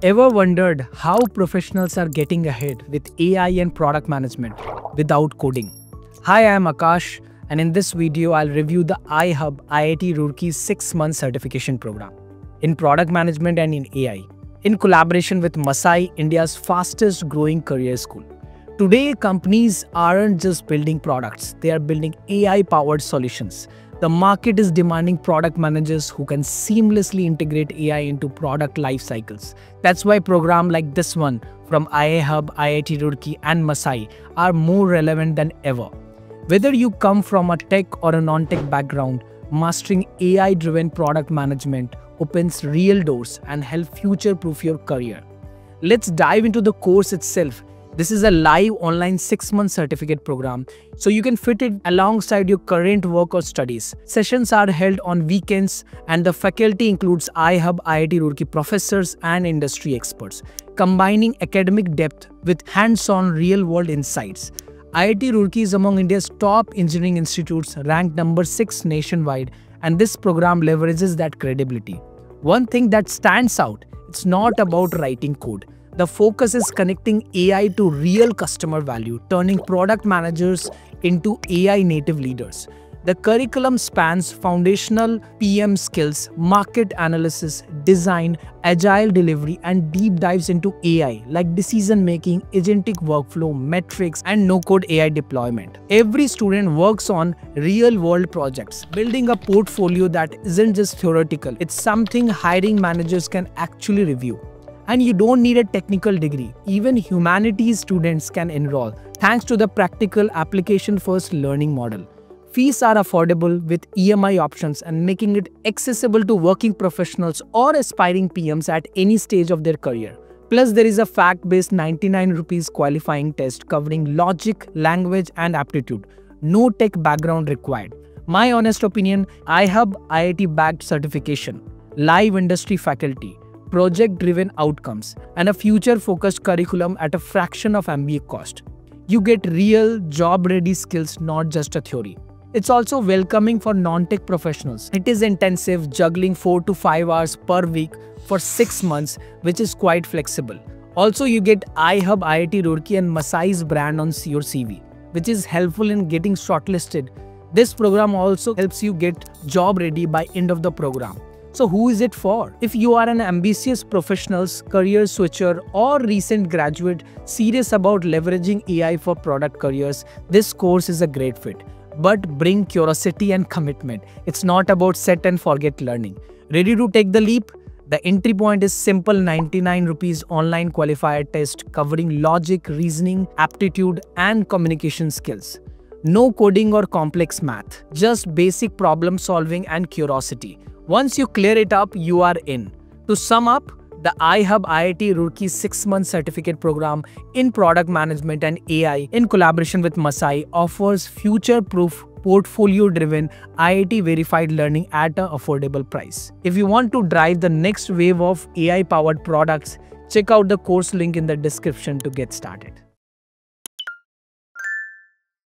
Ever wondered how professionals are getting ahead with AI and product management without coding? Hi, I am Akash and in this video I'll review the iHub IIT Roorkee 6-month certification program in product management and in AI in collaboration with Masai, India's fastest growing career school. Today, companies aren't just building products, they are building AI powered solutions the market is demanding product managers who can seamlessly integrate AI into product life cycles. That's why programs like this one from iHub, IIT Roorkee and Masai are more relevant than ever. Whether you come from a tech or a non-tech background, mastering AI-driven product management opens real doors and help future-proof your career. Let's dive into the course itself this is a live online 6 month certificate program, so you can fit it alongside your current work or studies. Sessions are held on weekends, and the faculty includes iHub IIT Roorkee professors and industry experts, combining academic depth with hands on real world insights. IIT Roorkee is among India's top engineering institutes, ranked number 6 nationwide, and this program leverages that credibility. One thing that stands out it's not about writing code the focus is connecting AI to real customer value, turning product managers into AI native leaders. The curriculum spans foundational PM skills, market analysis, design, agile delivery, and deep dives into AI like decision making, agentic workflow, metrics, and no code AI deployment. Every student works on real world projects, building a portfolio that isn't just theoretical, it's something hiring managers can actually review. And you don't need a technical degree. Even humanities students can enroll thanks to the practical application first learning model. Fees are affordable with EMI options and making it accessible to working professionals or aspiring PMs at any stage of their career. Plus, there is a fact-based 99 rupees qualifying test covering logic, language and aptitude. No tech background required. My honest opinion, iHub IIT backed certification, live industry faculty, project driven outcomes, and a future focused curriculum at a fraction of MBA cost. You get real job ready skills, not just a theory. It's also welcoming for non tech professionals. It is intensive, juggling 4 to 5 hours per week for 6 months, which is quite flexible. Also, you get iHub IIT Roorkee and Masai's brand on your CV, which is helpful in getting shortlisted. This program also helps you get job ready by end of the program. So who is it for? If you are an ambitious professional, career switcher or recent graduate serious about leveraging AI for product careers, this course is a great fit. But bring curiosity and commitment. It's not about set and forget learning. Ready to take the leap? The entry point is simple 99 rupees online qualifier test covering logic, reasoning, aptitude and communication skills. No coding or complex math, just basic problem solving and curiosity. Once you clear it up, you are in. To sum up, the iHub IIT Roorkee 6-month certificate program in product management and AI in collaboration with Masai offers future-proof portfolio-driven IIT-verified learning at an affordable price. If you want to drive the next wave of AI-powered products, check out the course link in the description to get started.